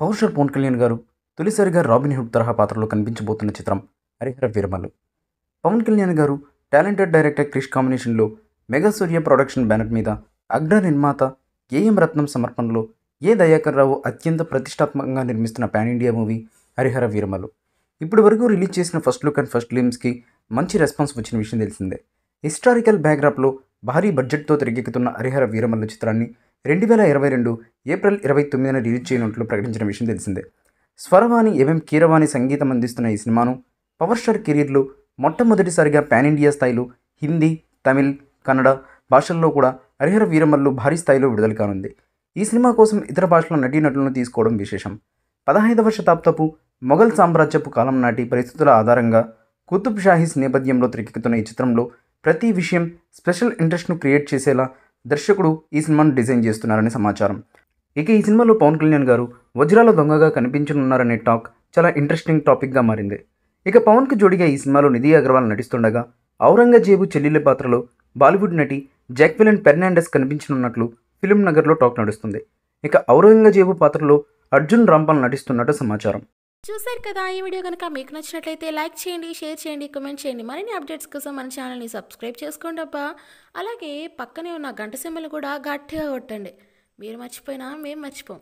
Power star Pawan Kalyan గారు తొలిసారిగా robin hood తరహా పాత్రలో కనిపించబోతున్న చిత్రం హరిహర వీరమల్లు. పవన్ కళ్యాణ్ గారు టాలెంటెడ్ డైరెక్టర్ క్రిష్ కాంబినేషన్లో మెగా సూర్య ప్రొడక్షన్ బ్యానర్ మీద అగ్ర నిర్మాత ఏఎం రత్నం సమర్పణలో ఏ దయాకర్ రావు అత్యంత ప్రతిష్టాత్మకంగా నిర్మిస్తున్న pan India movie Harihara Veeramallu ఇప్పటి వరకు రిలీజ్ చేసిన ఫస్ట్ లుక్ అండ్ ఫస్ట్ లిమ్స్కి మంచి రెస్పాన్స్ వచ్చిన విషయం తెలిసిందే. హిస్టారికల్ బ్యాక్డ్రాప్లో భారీ బడ్జెట్తో తెరకెక్కుతున్న హరిహర వీరమల్లు చిత్రాన్ని రెండు వేల ఇరవై రెండు ఏప్రిల్ ఇరవై తొమ్మిదిన రిలీజ్ చేయనున్నట్లు ప్రకటించిన విషయం తెలిసిందే. స్వరవాణి ఎంఎం కీరవాణి సంగీతం అందిస్తున్న ఈ సినిమాను పవర్ స్టార్ కెరీర్లో మొట్టమొదటిసారిగా పాన్ ఇండియా స్థాయిలో హిందీ తమిళ్ కన్నడ భాషల్లో కూడా హరిహర వీరమల్లు భారీ స్థాయిలో విడుదల కానుంది. ఈ సినిమా కోసం ఇతర భాషల నటీనటులను తీసుకోవడం విశేషం. పదహైదవ శతాబ్దపు మొఘల్ సామ్రాజ్యపు కాలం నాటి పరిస్థితుల ఆధారంగా కుతుబ్ షాహీస్ నేపథ్యంలో తెరకెక్కుతున్న ఈ చిత్రంలో ప్రతి విషయం స్పెషల్ ఇంట్రెస్ట్ను క్రియేట్ చేసేలా దర్శకుడు ఈ సినిమాను డిజైన్ చేస్తున్నారని సమాచారం. ఇక ఈ సినిమాలో పవన్ కళ్యాణ్ గారు వజ్రాల దొంగగా కనిపించనున్నారనే టాక్ చాలా ఇంట్రెస్టింగ్ టాపిక్గా మారింది. ఇక పవన్కి జోడిగా ఈ సినిమాలో నిధి అగర్వాల్ నటిస్తుండగా ఔరంగజేబు చెల్లెలి పాత్రలో బాలీవుడ్ నటి జాక్విలన్ పెర్నాండెస్ కనిపించనున్నట్లు ఫిలిం నగర్లో టాక్ నడుస్తుంది. ఇక ఔరంగజేబు పాత్రలో అర్జున్ రాంపాల్ నటిస్తున్నట్టు సమాచారం. చూశారు కదా ఈ వీడియో కనుక మీకు నచ్చినట్లయితే లైక్ చేయండి షేర్ చేయండి కమెంట్ చేయండి. మరిన్ని అప్డేట్స్ కోసం మన ఛానల్ని సబ్స్క్రైబ్ చేసుకోండి అబ్బా. అలాగే పక్కనే ఉన్న గంట సింబల్ కూడా గట్టిగా కొట్టండి. మీరు మర్చిపోయినా మేము మర్చిపోం.